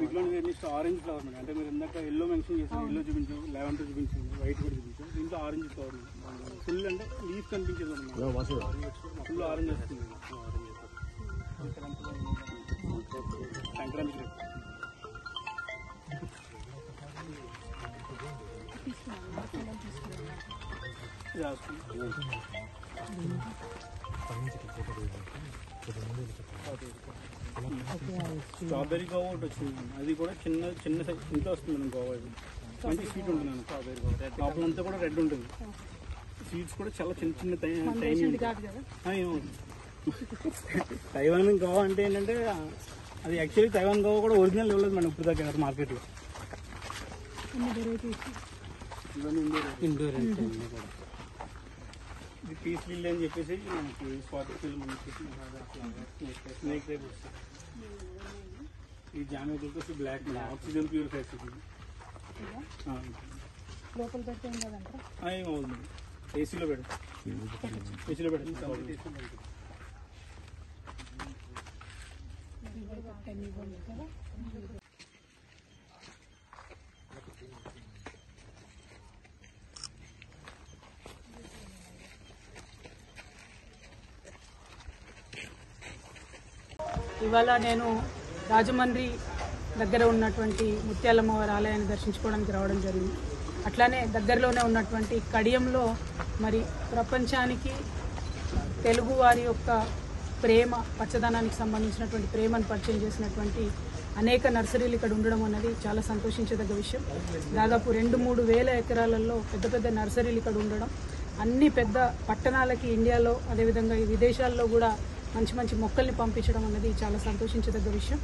బిగ్లో next orange flower madam. అంటే మీరు ఇందాక ఎల్లో మెన్షన్ చేసిన ఎల్లో చూపించు లెవెంత్ చూపించు వైట్ కూడా చూపించు. దీంట్లో ఆరెంజ్ ఫ్లవర్ ఫుల్ అంటే లీఫ్ కనిపించదు ఫుల్ ఆరెంజ్ వస్తుంది. సంక్రాంతి వస్తుంది. స్ట్రాబెర్రీ గోవా ఒకటి వచ్చింది. మేడం. అది కూడా చిన్న చిన్న సైజ్ ఇంట్లో వస్తుంది మేడం గోవా ఇది. మంచి స్వీట్ ఉంటుంది మేడం స్ట్రాబెర్రీ గోవా. లోపల అంతా కూడా రెడ్ ఉంటుంది. సీడ్స్ కూడా చాలా చిన్న చిన్న టైనీ ఉంటాయి తైవాన్ గోవా అంటే ఏంటంటే అది యాక్చువల్లీ తైవాన్ గోవా కూడా ఒరిజినల్ ఇవ్వలేదు మేడం ఇప్పుడు దాకా మార్కెట్లో ఇండోర్. పీస్ బిల్ అని చెప్పేసి మనకి స్పాట్ ఫిల్ మనకి స్నేక్ టైప్ వస్తుంది ఈ జామెట్రీ వచ్చి బ్లాక్ ఆక్సిజన్ ప్యూరిఫైర్స్ లోపల పెడితే ఏం కదంటారా ఏమవుతుంది ఏసీలో పెడు ఏసీలో పెడు టెన్ ఇవ్వండి ఇవాళ నేను రాజమండ్రి దగ్గర ఉన్నటువంటి ముత్యాలమ్మవారి ఆలయాన్ని దర్శించుకోవడానికి రావడం జరిగింది. అట్లానే దగ్గరలోనే ఉన్నటువంటి కడియంలో మరి ప్రపంచానికి తెలుగు వారి యొక్క ప్రేమ పచ్చదనానికి సంబంధించినటువంటి ప్రేమను పరిచయం చేసినటువంటి అనేక నర్సరీలు ఇక్కడ ఉండడం అనేది చాలా సంతోషించదగ్గ విషయం. దాదాపు రెండు మూడు వేల ఎకరాలలో పెద్ద పెద్ద నర్సరీలు ఇక్కడ ఉండడం అన్ని పెద్ద పట్టణాలకి ఇండియాలో అదేవిధంగా ఈ విదేశాల్లో కూడా మంచి మంచి మొక్కల్ని పంపించడం అన్నది చాలా సంతోషించదగ్గ విషయం.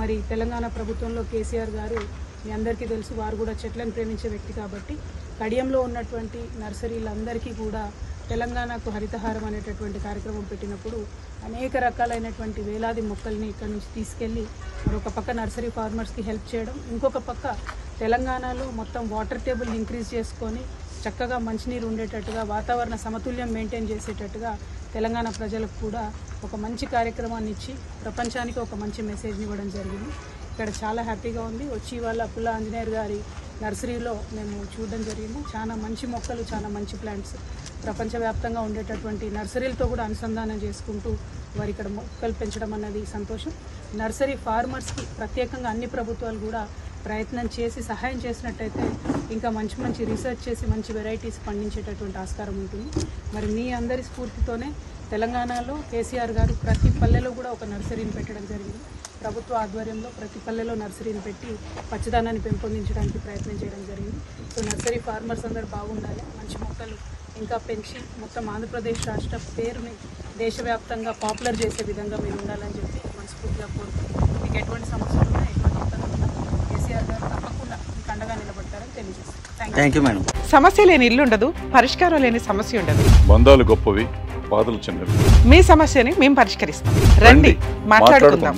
మరి తెలంగాణ ప్రభుత్వంలో కేసీఆర్ గారు మీ అందరికీ తెలుసు వారు కూడా చెట్లను ప్రేమించే వ్యక్తి కాబట్టి కడియంలో ఉన్నటువంటి నర్సరీలందరికీ కూడా తెలంగాణకు హరితహారం అనేటటువంటి కార్యక్రమం పెట్టినప్పుడు అనేక రకాలైనటువంటి వేలాది మొక్కల్ని ఇక్కడ నుంచి తీసుకెళ్ళి మరొక పక్క నర్సరీ ఫార్మర్స్కి హెల్ప్ చేయడం ఇంకొక పక్క తెలంగాణలో మొత్తం వాటర్ టేబుల్ ఇంక్రీజ్ చేసుకొని చక్కగా మంచినీరు ఉండేటట్టుగా వాతావరణ సమతుల్యం మెయింటైన్ చేసేటట్టుగా తెలంగాణ ప్రజలకు కూడా ఒక మంచి కార్యక్రమాన్ని ఇచ్చి ప్రపంచానికి ఒక మంచి మెసేజ్ని ఇవ్వడం జరిగింది. ఇక్కడ చాలా హ్యాపీగా ఉంది. వచ్చి వాళ్ళ పుల్ల ఆంజనేయర్ గారి నర్సరీలో మేము చూడడం జరిగింది. చాలా మంచి మొక్కలు చాలా మంచి ప్లాంట్స్ ప్రపంచవ్యాప్తంగా ఉండేటటువంటి నర్సరీలతో కూడా అనుసంధానం చేసుకుంటూ వారి ఇక్కడ మొక్కలు పెంచడం అన్నది సంతోషం. నర్సరీ ఫార్మర్స్కి ప్రత్యేకంగా అన్ని ప్రభుత్వాలు కూడా ప్రయత్నం చేసి సహాయం చేసినట్టయితే ఇంకా మంచి మంచి రీసెర్చ్ చేసి మంచి వెరైటీస్ పండించేటటువంటి ఆస్కారం ఉంటుంది. మరి మీ అందరి స్ఫూర్తితోనే తెలంగాణలో కేసీఆర్ గారు ప్రతి పల్లెలో కూడా ఒక నర్సరీని పెట్టడం జరిగింది. ప్రభుత్వ ఆధ్వర్యంలో ప్రతి పల్లెలో నర్సరీని పెట్టి పచ్చదనాన్ని పెంపొందించడానికి ప్రయత్నం చేయడం జరిగింది. సో నర్సరీ ఫార్మర్స్ అందరూ బాగుండాలి. మంచి మొక్కలు ఇంకా పెంచి మొత్తం ఆంధ్రప్రదేశ్ రాష్ట్ర పేరుని దేశవ్యాప్తంగా పాపులర్ చేసే విధంగా మీరు ఉండాలని చెప్పి మనస్ఫూర్తిగా కోరుతున్నాను మీకు ఎటువంటి సమస్య థ్యాంక్ థ్యాంక్ యూ మేడం సమస్య లేని ఇల్లు ఉండదు పరిష్కారం లేని సమస్య ఉండదు. బంధాలు గొప్పవి బాధలు చిన్నవి. మీ సమస్యని మేము పరిష్కరిస్తాం. రండి మాట్లాడుకుందాం.